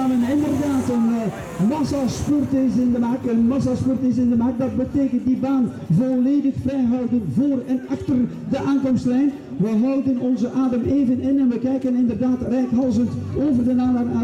samen. Inderdaad, een uh, massasport is in de maak. Een massasport is in de maak. Dat betekent die baan volledig vrijhouden voor en achter de aankomstlijn. We houden onze adem even in en we kijken inderdaad rijkhalsend over de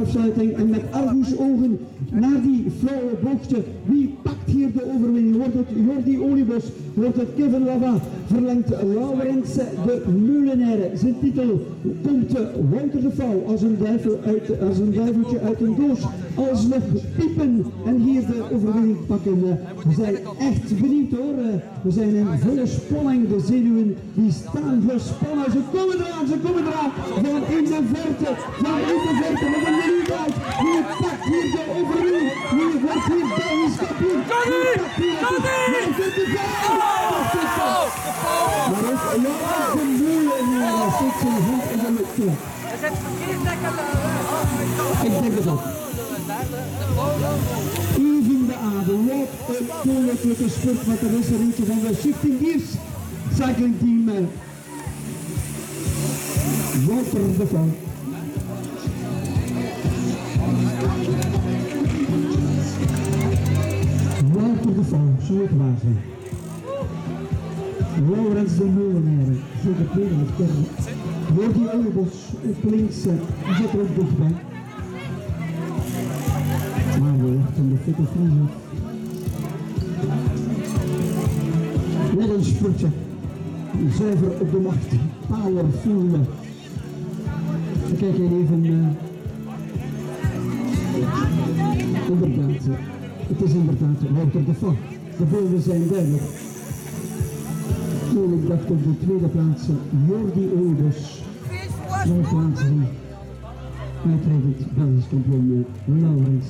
afsluiting en met argusogen naar die flauwe bochten. Wie pakt hier de overwinning? Wordt het Jordi Olibos? Wordt het Kevin Lava? Verlengt Laurens de Meulenaire zijn titel? Komt Wouter de Vouw als een, duivel uit, als een duiveltje uit een doos? Alsnog piepen en hier de overwinning pakken. We zijn echt benieuwd hoor. We zijn in volle spanning. De zenuwen die staan gespannen. Ze komen eraan, ze komen eraan. Van in de verte, van in de verte met een minuut uit. Wie pakt hier de overwinning? Wie wordt hier Belgisch kampioen? Wie pakt hier de de de zijn hand in de lucht. Ik denk het ook. Even de adem. Wat een koninklijke sport. Wat is eentje van de Shifting Gears Cycling Team. Walter de Van. Walter de Van, zo het zijn. Laurens de Molenaire, zeker tweede of derde. Jordi Olibos op links, die zit er ook dichtbij. Maar we wachten de fitte vlieger. Wat een sportje. Zuiver op de macht. Powerful. We kijken even. Uh, inderdaad, het is inderdaad Wouter de Van. De beelden zijn duidelijk. Ik dacht op de tweede plaats Jordi Ouders. Nog plaats 3. Uitredend Belgisch kampioen Laurens.